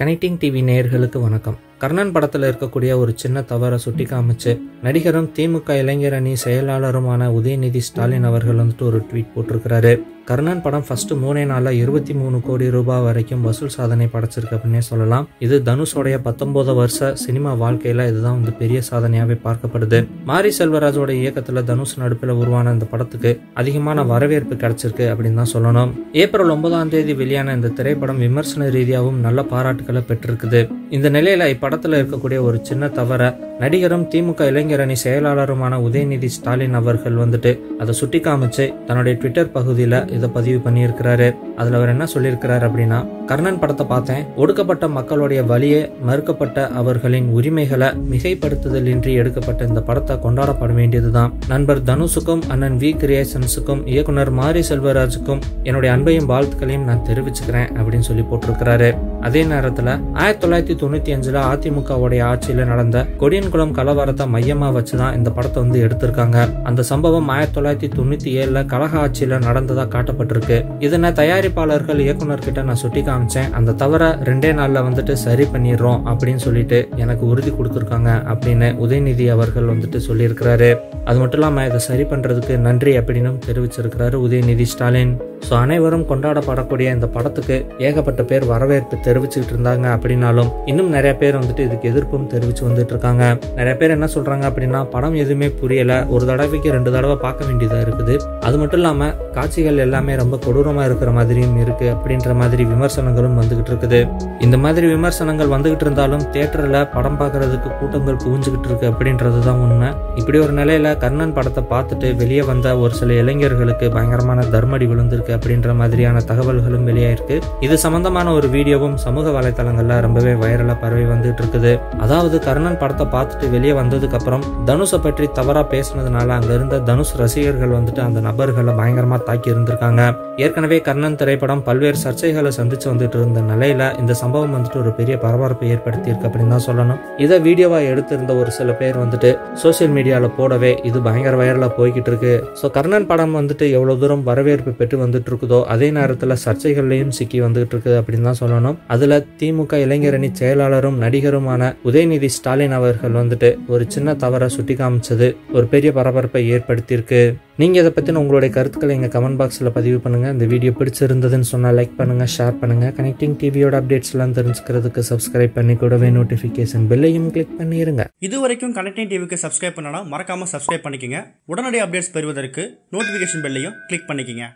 Connecting TV நேயர்களுக்கு வணக்கம். கர்ணன் படத்தில் இருக்கக்கூடிய ஒரு சின்ன தவறை சுட்டி காமிச்சு நடிகரும் திமுக இளைஞர் அணி செயலாளருமான உதயநிதி ஸ்டாலின் அவர்கள் வந்துட்டு ஒரு ட்வீட் போட்டிருக்கிறாரு. கர்ணன் படம் ஃபர்ஸ்ட் மூணே நாளில் இருபத்தி மூணு கோடி ரூபாய் வரைக்கும் வசூல் சாதனை படைச்சிருக்கு அப்படின்னே சொல்லலாம். இது தனுஷோடைய பத்தொன்பது வருஷ சினிமா வாழ்க்கையில இதுதான் வந்து பெரிய சாதனையாவே பார்க்கப்படுது. மாரி செல்வராஜோட இயக்கத்துல தனுஷ் நடுப்பில் உருவான இந்த படத்துக்கு அதிகமான வரவேற்பு கிடைச்சிருக்கு அப்படின்னு தான் சொல்லணும். ஏப்ரல் ஒன்பதாம் தேதி வெளியான இந்த திரைப்படம் விமர்சன ரீதியாகவும் நல்ல பாராட்டுகளை பெற்றிருக்குது. இந்த நிலையில படத்தில் இருக்கக்கூடிய ஒரு சின்ன தவற நடிகரும் திமுக இளைஞர் அணி செயலாளருமான உதயநிதி ஸ்டாலின் அவர்கள் வந்துட்டு அதை சுட்டி காமிச்சு தன்னுடைய ட்விட்டர் பகுதியில் இதை பதிவு பண்ணியிருக்கிறாரு. அதில் அவர் என்ன சொல்லியிருக்கிறார் அப்படின்னா கர்ணன் படத்தை பார்த்தேன். ஒடுக்கப்பட்ட மக்களுடைய வழியே மறுக்கப்பட்ட அவர்களின் உரிமைகளை மிகைப்படுத்துதல் இன்றி எடுக்கப்பட்ட இந்த படத்தை கொண்டாடப்பட வேண்டியதுதான். நண்பர் தனுஷுக்கும் அண்ணன் வி கிரியேஷன்ஸுக்கும் இயக்குனர் மாரி செல்வராஜுக்கும் என்னுடைய அன்பையும் வாழ்த்துக்களையும் நான் தெரிவிச்சுக்கிறேன் அப்படின்னு சொல்லி போட்டிருக்கிறாரு. அதே நேரத்துல ஆயிரத்தி தொள்ளாயிரத்தி தொண்ணூத்தி அஞ்சுல அதிமுகவுடைய ஆட்சியில நடந்த கொடியன்குளம் கலவரத்தை மையமா வச்சுதான் இந்த படத்தை வந்து எடுத்திருக்காங்க. அந்த சம்பவம் ஆயிரத்தி தொள்ளாயிரத்தி தொண்ணூத்தி ஏழுல கழக ஆட்சியில நடந்ததா காட்டப்பட்டிருக்கு. இதனை தயாரிப்பாளர்கள் இயக்குனர் கிட்ட நான் சுட்டி காமிச்சேன் அந்த தவிர ரெண்டே நாள்ல வந்துட்டு சரி பண்ணிடுறோம் அப்படின்னு சொல்லிட்டு எனக்கு உறுதி கொடுத்துருக்காங்க அப்படின்னு உதயநிதி அவர்கள் வந்துட்டு சொல்லியிருக்கிறாரு. அது மட்டும் இல்லாம இதை சரி பண்றதுக்கு நன்றி அப்படின்னு தெரிவிச்சிருக்கிறாரு உதயநிதி ஸ்டாலின். ஸோ அனைவரும் கொண்டாடப்படக்கூடிய இந்த படத்துக்கு ஏகப்பட்ட பேர் வரவேற்பு தெரிவிச்சுக்கிட்டு இருந்தாங்க அப்படின்னாலும் இன்னும் நிறைய பேர் வந்துட்டு இதுக்கு எதிர்ப்பும் தெரிவிச்சு வந்துட்டு இருக்காங்க. நிறைய பேர் என்ன சொல்றாங்க அப்படின்னா படம் எதுவுமே புரியல. ஒரு தடவைக்கு ரெண்டு தடவை பார்க்க வேண்டியதா இருக்குது. அது மட்டும் இல்லாம காட்சிகள் எல்லாமே ரொம்ப கொடூரமா இருக்கிற மாதிரியும் இருக்கு அப்படின்ற மாதிரி விமர்சனங்களும் வந்துகிட்டு இருக்குது. இந்த மாதிரி விமர்சனங்கள் வந்துகிட்டு இருந்தாலும் தேட்டர்ல படம் பார்க்கறதுக்கு கூட்டங்கள் குவிஞ்சுகிட்டு இருக்கு அப்படின்றது தான் உண்மை. இப்படி ஒரு நிலையில கர்ணன் படத்தை பார்த்துட்டு வெளியே வந்த ஒரு சில இளைஞர்களுக்கு பயங்கரமான தர்மடி விழுந்திருக்கு. அப்படின்ற மாதிரியான தகவல்களும் வெளியாயிருக்கு. இது சம்பந்தமான ஒரு வீடியோவும் சமூக வலைதளங்கள்ல ரொம்பவே வைரலா பரவி வந்துட்டு இருக்குது. அதாவது கர்ணன் படத்தை பார்த்துட்டு வெளியே வந்ததுக்கு அப்புறம் தனுஷை பற்றி தவறா பேசினதுனால அங்க இருந்த தனுஷ் ரசிகர்கள் வந்துட்டு அந்த நபர்களை பயங்கரமா தாக்கி இருந்திருக்காங்க. ஏற்கனவே கர்ணன் திரைப்படம் பல்வேறு சர்ச்சைகளை சந்திச்சு வந்துட்டு இருந்த நிலையில இந்த சம்பவம் வந்துட்டு ஒரு பெரிய பரபரப்பை ஏற்படுத்தி இருக்கு அப்படின்னு தான் சொல்லணும். இதை வீடியோவா எடுத்திருந்த ஒரு சில பேர் வந்துட்டு சோசியல் மீடியால போடவே இது பயங்கர வைரலா போய்கிட்டு இருக்கு. ஸோ கர்ணன் படம் வந்துட்டு எவ்வளவு தூரம் வரவேற்பு பெற்று வந்து வந்துட்டு இருக்குதோ அதே நேரத்தில் சர்ச்சைகள்லையும் சிக்கி வந்துகிட்டு இருக்குது அப்படின்னு தான் சொல்லணும். அதுல திமுக இளைஞரணி செயலாளரும் நடிகருமான உதயநிதி ஸ்டாலின் அவர்கள் வந்துட்டு ஒரு சின்ன தவறை சுட்டி காமிச்சது ஒரு பெரிய பரபரப்பை ஏற்படுத்தியிருக்கு. நீங்க இதை பத்தின உங்களுடைய கருத்துக்களை எங்க கமெண்ட் பாக்ஸ்ல பதிவு பண்ணுங்க. இந்த வீடியோ பிடிச்சிருந்ததுன்னு சொன்னா லைக் பண்ணுங்க ஷேர் பண்ணுங்க. கனெக்டிங் டிவியோட அப்டேட்ஸ் எல்லாம் தெரிஞ்சுக்கிறதுக்கு சப்ஸ்கிரைப் பண்ணி கூடவே நோட்டிபிகேஷன் பெல்லையும் கிளிக் பண்ணிருங்க. இது வரைக்கும் கனெக்டிங் டிவிக்கு சப்ஸ்கிரைப் பண்ணனா மறக்காம சப்ஸ்கிரைப் பண்ணிக்கங்க. உடனடி அப்டேட்ஸ் பெறுவதற்கு நோட்டிஃபிகேஷன் பெல்லையும் கிளிக் பண்ணிக்கங்க.